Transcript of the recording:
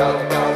go, go.